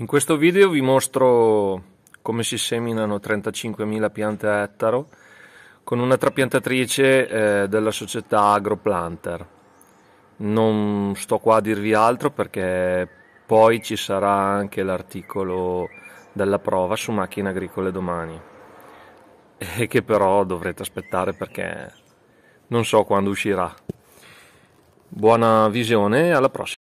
In questo video vi mostro come si seminano 35.000 piante a ettaro con una trapiantatrice eh, della società Agroplanter. Non sto qua a dirvi altro perché poi ci sarà anche l'articolo della prova su macchine agricole domani e che però dovrete aspettare perché non so quando uscirà. Buona visione e alla prossima!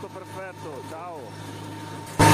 tutto perfetto ciao.